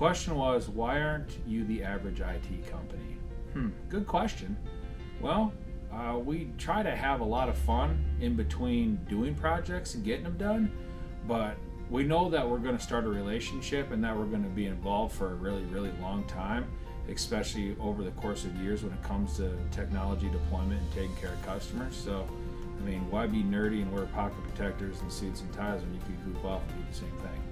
question was, why aren't you the average IT company? Hmm, good question. Well, uh, we try to have a lot of fun in between doing projects and getting them done, but we know that we're going to start a relationship and that we're going to be involved for a really, really long time, especially over the course of years when it comes to technology deployment and taking care of customers. So, I mean, why be nerdy and wear pocket protectors and suits and ties when you can goof off and do the same thing?